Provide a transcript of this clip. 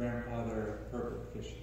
grandfather Herbert Fisher.